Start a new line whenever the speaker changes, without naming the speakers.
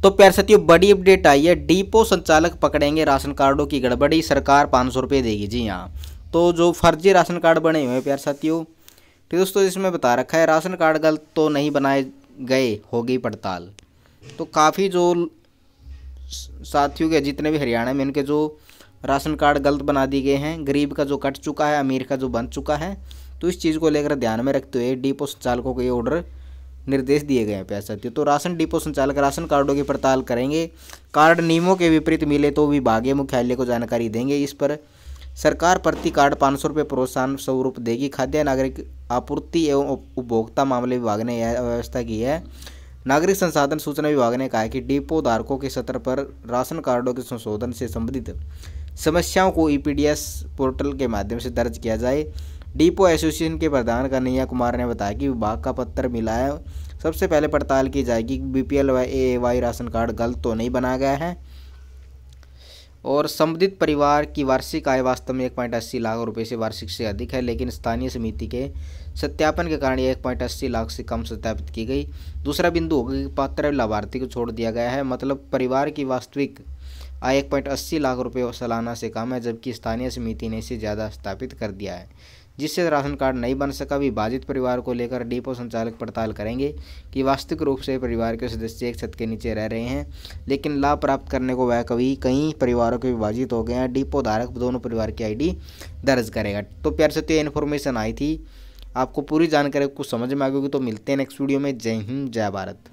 तो प्यार साथियों, बड़ी अपडेट आई है। डिपो संचालक पकड़ेंगे राशन कार्डों की गड़बड़ी, सरकार पाँच सौ रुपये देगी। जी हाँ। तो जो फर्जी राशन कार्ड बने हुए हैं, प्यार साथियों तो दोस्तों, इसमें बता रखा है, राशन कार्ड गलत तो नहीं बनाए गए, होगी पड़ताल। तो काफ़ी जो साथियों के, जितने भी हरियाणा में, इनके जो राशन कार्ड गलत बना दिए गए हैं, गरीब का जो कट चुका है, अमीर का जो बन चुका है तो इस चीज़ को लेकर ध्यान में रखते हुए डिपो संचालकों को ये ऑर्डर निर्देश दिए गए हैं प्यार साथियों तो राशन डिपो संचालक राशन कार्डों की पड़ताल करेंगे। कार्ड नियमों के विपरीत मिले तो विभागीय मुख्यालय को जानकारी देंगे। इस पर सरकार प्रति कार्ड पाँच सौ रुपये प्रोत्साहन स्वरूप देगी। खाद्य नागरिक आपूर्ति एवं उपभोक्ता मामले विभाग ने यह व्यवस्था की है। नागरिक संसाधन सूचना विभाग ने कहा है कि डिपो धारकों के सत्र पर राशन कार्डों के संशोधन से संबंधित समस्याओं को ईपीडीएस पोर्टल के माध्यम से दर्ज किया जाए। डिपो एसोसिएशन के प्रधान कन्हैया कुमार ने बताया कि विभाग का पत्र मिला है। सबसे पहले पड़ताल की जाएगी कि बीपीएल व ए वाई राशन कार्ड गलत तो नहीं बनाया गया है। और संबंधित परिवार की वार्षिक आय वास्तव में एक पॉइंट अस्सी लाख रुपए से वार्षिक से अधिक है, लेकिन स्थानीय समिति के सत्यापन के कारण एक पॉइंट अस्सी लाख से कम सत्यापित की गई। दूसरा बिंदु होगा कि पात्र लाभार्थी को छोड़ दिया गया है। मतलब परिवार की वास्तविक आय एक पॉइंट अस्सी लाख रुपये सालाना से कम है, जबकि स्थानीय समिति ने इसे ज़्यादा स्थापित कर दिया है। जिससे राशन कार्ड नहीं बन सका, विभाजित परिवार को लेकर डिपो संचालक पड़ताल करेंगे कि वास्तविक रूप से परिवार के सदस्य एक छत के नीचे रह रहे हैं, लेकिन लाभ प्राप्त करने को वह कभी कई परिवारों के विभाजित हो गए हैं। डिपो धारक दोनों परिवार की आईडी दर्ज करेगा। तो प्यार से तो इन्फॉर्मेशन आई थी। आपको पूरी जानकारी कुछ समझ में आ गई तो मिलते हैं नेक्स्ट वीडियो में। जय हिंद, जय भारत।